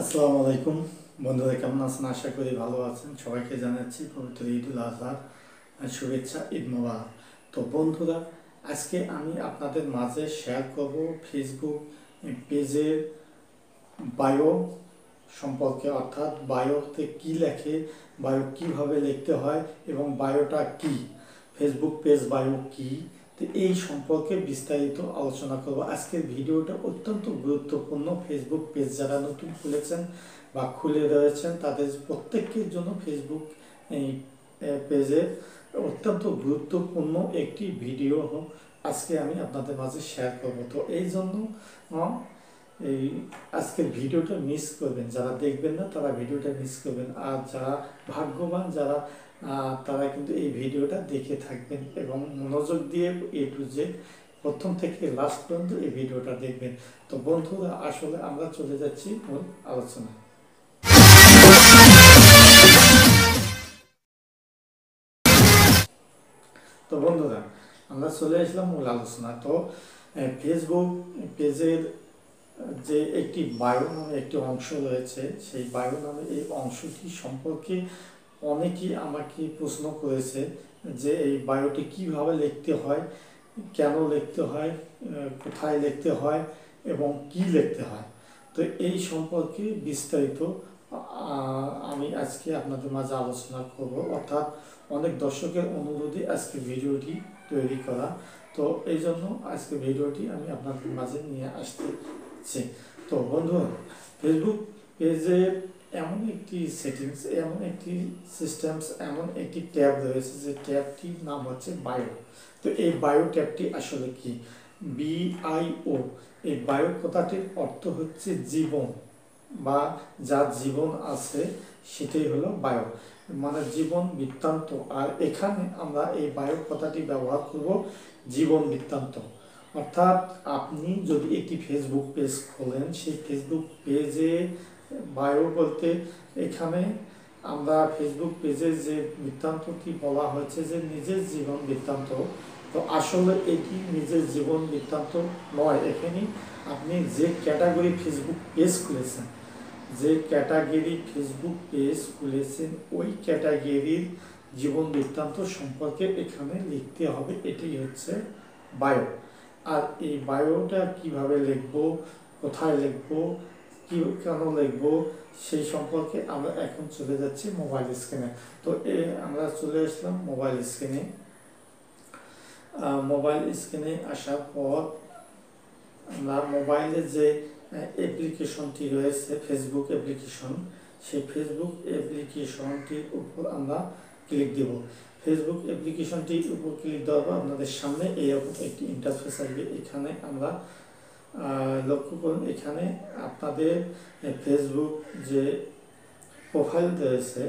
আসসালামু আলাইকুম। বন্ধুরা, কেমন আছেন? আশা করি ভালো আছেন। সবাইকে জানাচ্ছি পবিত্র ঈদ উল আজহার শুভেচ্ছা, ঈদ মোবারক। তো বন্ধুরা, আজকে আমি আপনাদের মাঝে শেয়ার করব ফেসবুক পেজের বায়ো সম্পর্কে, অর্থাৎ বায়োতে কি লেখে বায়ো কীভাবে লিখতে হয় এবং বায়োটা কি? ফেসবুক পেজ বায়ো কি? তো এই সম্পর্কে বিস্তারিত আলোচনা করব। আজকের ভিডিওটা অত্যন্ত গুরুত্বপূর্ণ। ফেসবুক পেজ যারা নতুন খুলেছেন বা খুলে রয়েছেন, তাদের প্রত্যেকের জন্য ফেসবুক এই পেজে অত্যন্ত গুরুত্বপূর্ণ একটি ভিডিও আজকে আমি আপনাদের মাঝে শেয়ার করব। তো এই জন্য এই আজকের ভিডিওটা মিস করবেন। যারা দেখবেন না, তারা ভিডিওটা মিস করবেন। আর যারা ভাগ্যবান, যারা তারা কিন্তু এই ভিডিওটা দেখে থাকবেন এবং মনোযোগ দিয়ে এ টু জেড প্রথম থেকে লাস্ট পর্যন্ত এই ভিডিওটা দেখবেন। তো বন্ধুরা, আসলে আমরা চলে যাচ্ছি মূল আলোচনায়। তো বন্ধুরা, আমরা চলে আসলাম মূল আলোচনা তো ফেসবুক পেজের যে একটি বায়ো নামে একটি অংশ রয়েছে, সেই বায়ো নামে এই অংশটি সম্পর্কে অনেকেই আমাকে প্রশ্ন করেছে যে এই বায়োটি কীভাবে লিখতে হয়, কেন লিখতে হয় কোথায় লিখতে হয় এবং কি লিখতে হয়। তো এই সম্পর্কে বিস্তারিত আমি আজকে আপনাদের মাঝে আলোচনা করব। অর্থাৎ অনেক দর্শকের অনুরোধে আজকে ভিডিওটি তৈরি করা। তো এই জন্য আজকে ভিডিওটি আমি আপনাদের মাঝে নিয়ে আসতেছি। তো বন্ধুরা ফেসবুক পেজে এমন একটি সেটিংস এমন একটি সিস্টেমস এমন একটি ট্যাব রয়েছে যে ট্যাবটির নাম হচ্ছে বায়ো। তো এই বায়ো ট্যাবটি আসলে কি? বিআইও এই বায়ো কথাটির অর্থ হচ্ছে জীবন, বা যার জীবন আছে সেটাই হলো বায়ো। মানে জীবন বৃত্তান্ত। আর এখানে আমরা এই বায়ো কথাটি ব্যবহার করব জীবন বৃত্তান্ত। অর্থাৎ আপনি যদি একটি ফেসবুক পেজ খোলেন, সেই ফেসবুক পেজে বায়ো বলতে এখানে আমরা ফেসবুক পেজে যে বৃত্তান্তটি বলা হয়েছে যে নিজের জীবন বৃত্তান্ত, তো আসলে এটি নিজের জীবন বৃত্তান্ত নয়। এখানে আপনি যে ক্যাটাগরি ফেসবুক পেজ খুলেছেন, যে ক্যাটাগরি ফেসবুক পেজ খুলেছেন, ওই ক্যাটাগরির জীবন বৃত্তান্ত সম্পর্কে এখানে লিখতে হবে। এটাই হচ্ছে বায়ো আর এই বায়োটা কীভাবে লিখব, কোথায় লিখব কি কেন লিখব সেই সম্পর্কে আমরা এখন চলে যাচ্ছি মোবাইল স্ক্রিনে তো এ, আমরা চলে আসলাম মোবাইল স্ক্রিনে মোবাইল স্ক্রিনে আসার পর আমরা মোবাইলে যে অ্যাপ্লিকেশনটি রয়েছে ফেসবুক অ্যাপ্লিকেশন সেই ফেসবুক অ্যাপ্লিকেশনটির উপর আমরা ক্লিক দেব। ফেসবুক অ্যাপ্লিকেশনটির উপর ক্লিক দেওয়ার পর আপনাদের সামনে এইরকম একটি ইন্টারফেস আসবে। এখানে আমরা লক্ষ্য করুন, এখানে আপনাদের ফেসবুক যে প্রোফাইল রয়েছে,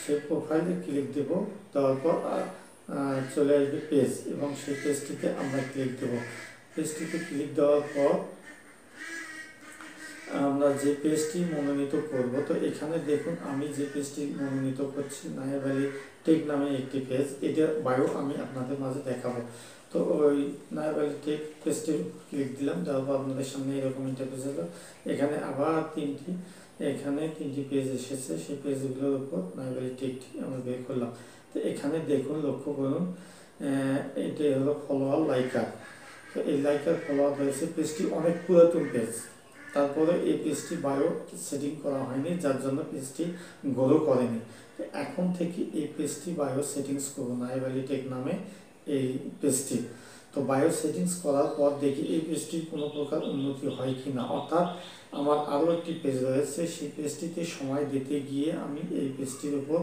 সেই প্রোফাইলে ক্লিক দেব, দেওয়ার পর চলে আসবে পেজ এবং সেই পেজটিতে আমরা ক্লিক দেব। পেজটিতে ক্লিক দেওয়ার পর, আমরা যে পেজটি মনোনীত করব, তো এখানে দেখুন, আমি যে পেজটি মনোনীত করছি ভ্যালি টেক নামে একটি পেজ এটার বায়ো আমি আপনাদের মাঝে দেখাবো। তো ওই নাহের ভ্যালি টেক পেজটি ক্লিক দিলাম, দেওয়ার পর আপনাদের সামনে এরকম ইন্টারফেস হলো এখানে আবার তিনটি, এখানে তিনটি পেজ এসেছে, সেই পেজগুলোর উপর নাহের ভ্যালি টেকটি আমরা বের করলাম। তো এখানে দেখুন, লক্ষ্য করুন এটি হলো ফলোয়ার লাইকার তো এই লাইকার ফলোয়ার রয়েছে পেজটি অনেক পুরাতন পেজ তারপরে এই পেজটি বায়ো সেটিং করা হয়নি, যার জন্য পেজটি গ্রো করেনি। এখন থেকে এই পেজটি বায়ো সেটিংস করব না টেক নামে। এই পেজটি তো বায়ো সেটিংস করার পর দেখি এই পেজটির কোনো প্রকার উন্নতি হয় কি না। অর্থাৎ আমার আরও একটি পেজ রয়েছে, সেই পেজটিতে সময় দিতে গিয়ে আমি এই পেজটির উপর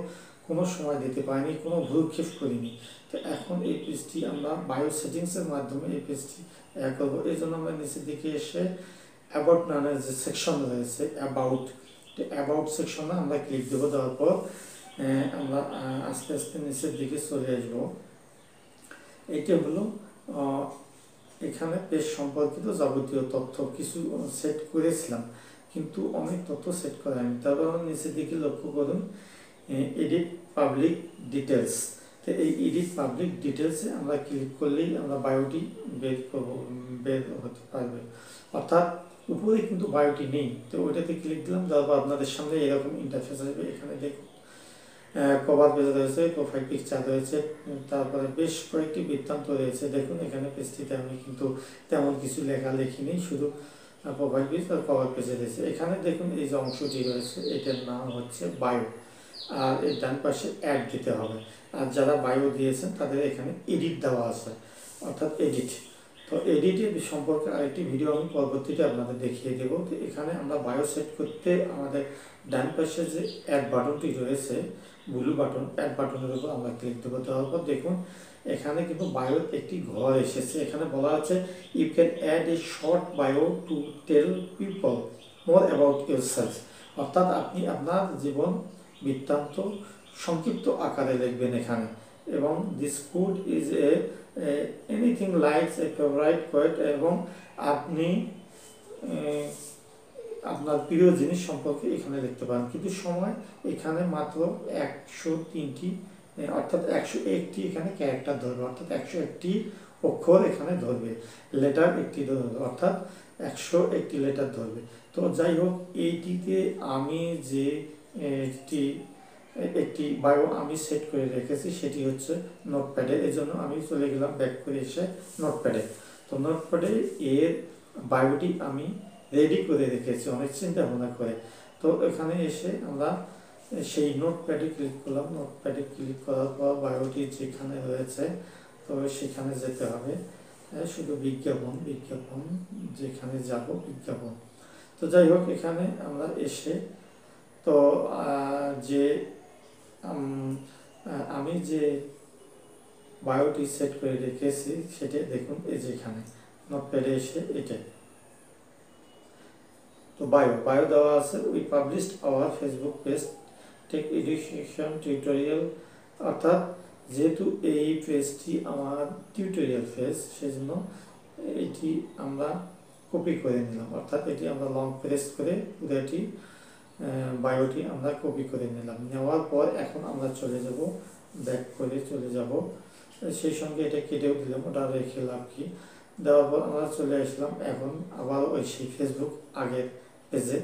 কোনো সময় দিতে পারিনি, কোনো ভ্রুক্ষেপ করিনি। তো এখন এই পেজটি আমরা বায়ো সেটিংসের মাধ্যমে এই পেজটি করব। এই জন্য আমরা নিচের দিকে এসে অ্যাবাউট নামের যে সেকশন রয়েছে অ্যাবাউট তো অ্যাবাউট সেকশনে আমরা ক্লিক দেবো। দেওয়ার পর আমরা আস্তে আস্তে নিচের দিকে চলে আসব। এটা হলো এখানে পেজ সম্পর্কিত যাবতীয় তথ্য কিছু সেট করেছিলাম, কিন্তু অনেক তথ্য সেট করা হয়নি। তারপর আমরা নিচের দিকে লক্ষ্য করুন এডিট পাবলিক ডিটেলস তো এই এডিট পাবলিক ডিটেলসে আমরা ক্লিক করলেই আমরা বায়োটি বের করব, বের হতে পারবে। অর্থাৎ উপরে কিন্তু বায়োটি নেই। তো ওইটাতে ক্লিক দিলাম, তারপর আপনাদের সামনে এরকম ইন্টারফেস আসবে। এখানে দেখুন কভার পেজ রয়েছে প্রোফাইল পিকচার রয়েছে তারপরে বেশ কয়েকটি বৃত্তান্ত রয়েছে। দেখুন, এখানে পেজটিতে আমি কিন্তু তেমন কিছু লেখা লিখিনি, শুধু প্রোফাইল পেজ আর কভার পেজে রয়েছে। এখানে দেখুন, এই যে অংশটি রয়েছে, এটার নাম হচ্ছে বায়ো আর এর ডান পাশে অ্যাড দিতে হবে। আর যারা বায়ো দিয়েছেন, তাদের এখানে এডিট দেওয়া আছে, অর্থাৎ এডিট তো এডিটের সম্পর্কে আরেকটি ভিডিও আমি পরবর্তীতে আপনাদের দেখিয়ে দেবো। তো এখানে আমরা বায়ো সেট করতে আমাদের ডান পাশে যে অ্যাড বাটনটি রয়েছে ব্লু বাটন অ্যাড বাটনের উপর আমরা ক্লিক দেবো। দেওয়ার পর দেখুন, এখানে কিন্তু বায়োর একটি ঘর এসেছে। এখানে বলা আছে you can add a short bio to tell people more about yourself অর্থাৎ আপনি আপনার জীবন বৃত্তান্ত সংক্ষিপ্ত আকারে লিখবেন এখানে। এবং this food is a anything likes a favourite quote এবং আপনি আপনার প্রিয় জিনিস সম্পর্কে এখানে লিখতে পারেন কিন্তু সময় এখানে মাত্র একশো তিনটি অর্থাৎ একশো একটি এখানে ক্যারেক্টার ধরবে, অর্থাৎ একশো একটি অক্ষর এখানে ধরবে লেটার একটি ধরবে, অর্থাৎ একশো একটি লেটার ধরবে। তো যাই হোক, এইটিতে আমি যে একটি একটি বায়ো আমি সেট করে রেখেছি সেটি হচ্ছে নোটপ্যাডে এই জন্য আমি চলে গেলাম ব্যাক করে এসে নোটপ্যাডে তো নোটপ্যাডে এর বায়োটি আমি রেডি করে রেখেছি, অনেক চিন্তা ভাবনা করে। তো এখানে এসে আমরা সেই নোটপ্যাডে ক্লিক করলাম। নোটপ্যাডে ক্লিক করার পর বায়োটি যেখানে রয়েছে তো সেখানে যেতে হবে। শুধু বিজ্ঞাপন বিজ্ঞাপন, যেখানে যাব বিজ্ঞাপন। তো যাই হোক, এখানে আমরা এসে তো যে, আমি যে বায়োটি সেট করে রেখেছি, সেটা দেখুন, এই যে এখানে নোটপ্যাডে এসে এটা। তো বায়ো বায়ো দেওয়া আছে we published our Facebook page tech education tutorial অর্থাৎ যেহেতু এই পেজটি আমার টিউটোরিয়াল পেজ সেজন্য এটি আমরা কপি করে নিলাম। অর্থাৎ এটি আমরা লং প্রেস করে পুরোটি বায়োটি আমরা কপি করে নিলাম। নেওয়ার পর এখন আমরা চলে যাব ব্যাক করে চলে যাব। সেই সঙ্গে এটা কেটেও দিলাম, ওটা রেখে লাভ কি? দেওয়ার পর আমরা চলে আসলাম, এখন আবার ওই সেই ফেসবুক আগের পেজে।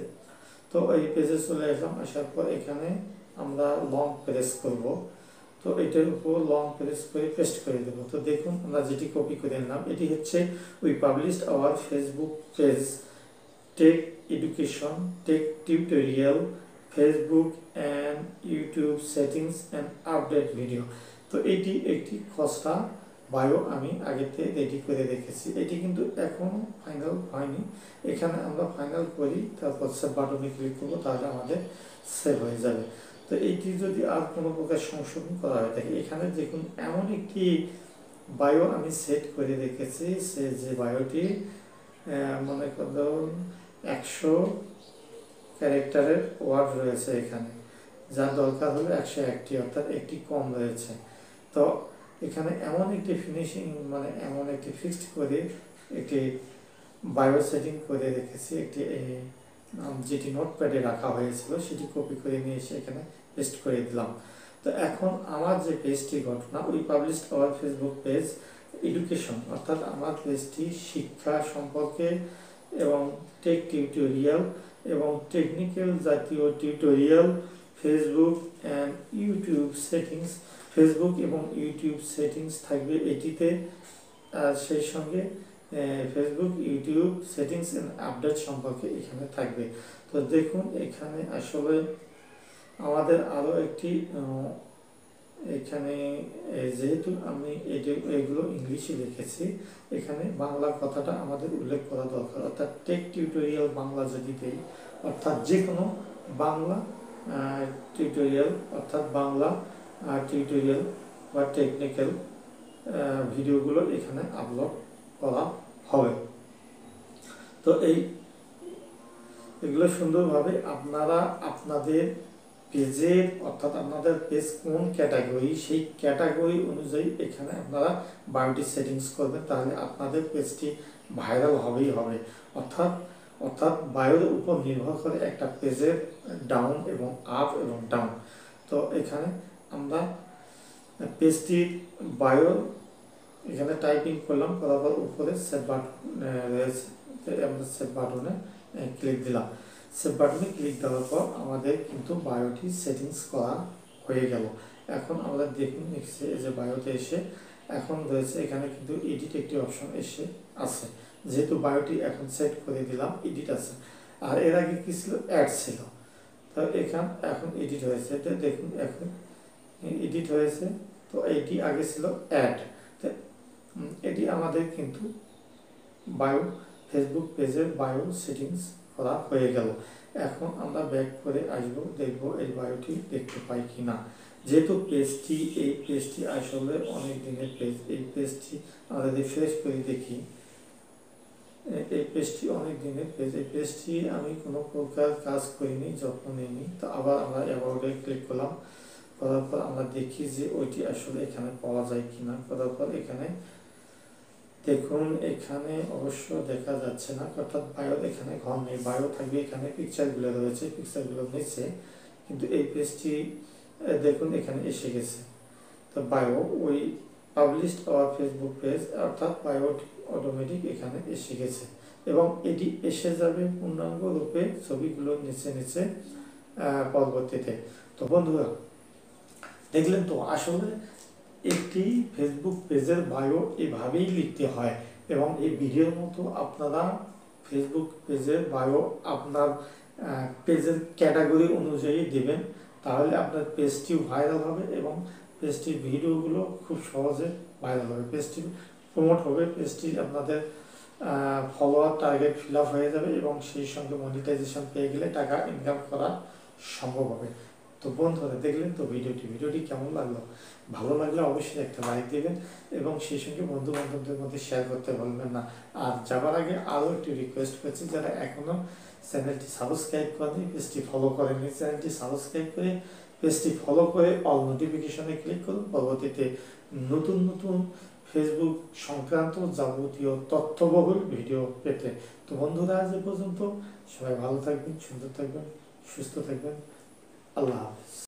তো ওই পেজে চলে আসলাম, আসার পর এখানে আমরা লং প্রেস করব। তো এটার উপর লং প্রেস করে পেস্ট করে দেবো। তো দেখুন, আমরা যেটি কপি করে নিলাম, এটি হচ্ছে we published our Facebook page tech education tech tutorial Facebook and YouTube settings and update video তো এটি একটি খসড়া বায়ো আমি আগেতে রেডি করে রেখেছি। এটি কিন্তু এখনও ফাইনাল হয়নি। এখানে আমরা ফাইনাল করি, তারপর সেভ বাটনে ক্লিক করব, তাহলে আমাদের সেভ হয়ে যাবে। তো এটি যদি আর কোনো প্রকার সংশোধন করা হয়ে থাকে, এখানে দেখুন এমন একটি বায়ো আমি সেট করে রেখেছি। সে যে বায়োটি মনে করুন একশো ক্যারেক্টারের ওয়ার্ড রয়েছে এখানে। যার দরকার হলো একশো একটি, অর্থাৎ একটি কম রয়েছে। তো এখানে এমন একটি ফিনিশিং মানে এমন একটি ফিক্সড করে একটি বায়ো সেটিং করে রেখেছি, একটি যেটি নোটপ্যাডে রাখা হয়েছিল, সেটি কপি করে নিয়ে এসে এখানে পেস্ট করে দিলাম। তো এখন আমার যে পেজটি ঘটনা, ওই publish our Facebook page education অর্থাৎ আমার পেজটি শিক্ষা সম্পর্কে এবং টেক টিউটোরিয়াল এবং টেকনিক্যাল জাতীয় tutorial Facebook and YouTube settings Facebook এবং ইউটিউব সেটিংস থাকবে এটিতে। সেই সঙ্গে Facebook YouTube settings and update সম্পর্কে এখানে থাকবে। তো দেখুন, এখানে আসলে আমাদের আরও একটি এখানে যেহেতু আমি এটি, এগুলো ইংলিশে লিখেছি, এখানে বাংলা কথাটা আমাদের উল্লেখ করা দরকার। অর্থাৎ টেক টিউটোরিয়াল বাংলা যদি দেই, অর্থাৎ যে কোনো বাংলা টিউটোরিয়াল অর্থাৎ বাংলা টিউটোরিয়াল বা টেকনিক্যাল ভিডিওগুলো এখানে আপলোড করা হবে। তো এই, এগুলো সুন্দরভাবে আপনারা আপনাদের পেজের অর্থাৎ আপনাদের পেজ কোন ক্যাটাগরি সেই ক্যাটাগরি অনুযায়ী এখানে আপনারা বায়োটি সেটিংস করবেন, তাহলে আপনাদের পেজটি ভাইরাল হবেই হবে। অর্থাৎ অর্থাৎ বায়োর উপর নির্ভর করে একটা পেজের ডাউন এবং আপ এবং ডাউন তো এখানে আমরা পেজটির বায়ো এখানে টাইপিং করলাম, করার পর উপরে সেভ বাটন রয়েছে। আমরা সেভ বাটনে ক্লিক দিলাম। সেভ বাটনে ক্লিক দেওয়ার পর আমাদের কিন্তু বায়োটি সেটিংস করা হয়ে গেল। এখন আমরা দেখুন এসে যে বায়োতে এসে, এখন রয়েছে, এখানে কিন্তু এডিট একটি অপশন এসে আছে। যেহেতু বায়োটি এখন সেট করে দিলাম এডিট আছে। আর এর আগে কি ছিল? অ্যাড ছিল। তো এখান, এখন এডিট হয়েছে। দেখুন, এখন এডিট হয়েছে, তো এটি আগে ছিল অ্যাড এটি আমাদের কিন্তু বায়ো ফেসবুক পেজের বায়ো সেটিংস করা হয়ে গেল। এখন আমরা ব্যাক করে আসব, দেখব এই বায়োটি দেখতে পাই কি না যেহেতু পেজটি এই পেজটি আসলে অনেক দিনের পেজ এই পেজটি আমরা রিফ্রেশ করে দেখি এই পেজটি অনেক দিনের পেজ এই পেজটি আমি কোনো প্রকার কাজ করিনি, যত্ন নিইনি, তো আবার আমরা অ্যাবাউটে ক্লিক করলাম। করার পর আমরা দেখি যে ওইটি আসলে এখানে পাওয়া যায় কিনা। করার পর এখানে দেখুন, এখানে অবশ্য দেখা যাচ্ছে না, অর্থাৎ বায়ো এখানে ঘর নেই। বায়ো থাকবে এখানে পিকচারগুলো রয়েছে পিকচারগুলো নিচে। কিন্তু এই পেজটি দেখুন, এখানে এসে গেছে। তো বায়ো ওই পাবলিশড আওয়ার ফেসবুক পেজ অর্থাৎ বায়োটি অটোমেটিক এখানে এসে গেছে। এবং এটি এসে যাবে পূর্ণাঙ্গ রূপে ছবিগুলো নিচে নিচে পরবর্তীতে। তো বন্ধুরা দেখলেন তো, আসলে একটি ফেসবুক পেজের বায়ো এভাবেই লিখতে হয় এবং এই ভিডিওর মতো আপনারা ফেসবুক পেজের বায়ো আপনার পেজের ক্যাটাগরি অনুযায়ী দেবেন। তাহলে আপনার পেজটি ভাইরাল হবে এবং পেজটির ভিডিওগুলো খুব সহজে ভাইরাল হবে। পেজটি প্রমোট হবে পেজটি আপনাদের ফলোয়ার টার্গেট ফিল আপ হয়ে যাবে এবং সেই সঙ্গে মনিটাইজেশন পেয়ে গেলে টাকা ইনকাম করা সম্ভব হবে। তো বন্ধুরা দেখলেন তো ভিডিওটি। ভিডিওটি কেমন লাগল? ভালো লাগলে অবশ্যই একটা লাইক দেবেন এবং সেই সঙ্গে বন্ধু বান্ধবদের মধ্যে শেয়ার করতে বলবেন না। আর যাবার আগে আরও একটি রিকোয়েস্ট করছি, যারা এখনও চ্যানেলটি সাবস্ক্রাইব করেনি পেজটি ফলো করেনি চ্যানেলটি সাবস্ক্রাইব করে পেজটি ফলো করে অল নোটিফিকেশনে ক্লিক করুন। পরবর্তীতে নতুন নতুন ফেসবুক সংক্রান্ত যাবতীয় তথ্যবহুল ভিডিও পেতে। তো বন্ধুরা, আজ পর্যন্ত সবাই ভালো থাকবেন, সুন্দর থাকবেন, সুস্থ থাকবেন। Love.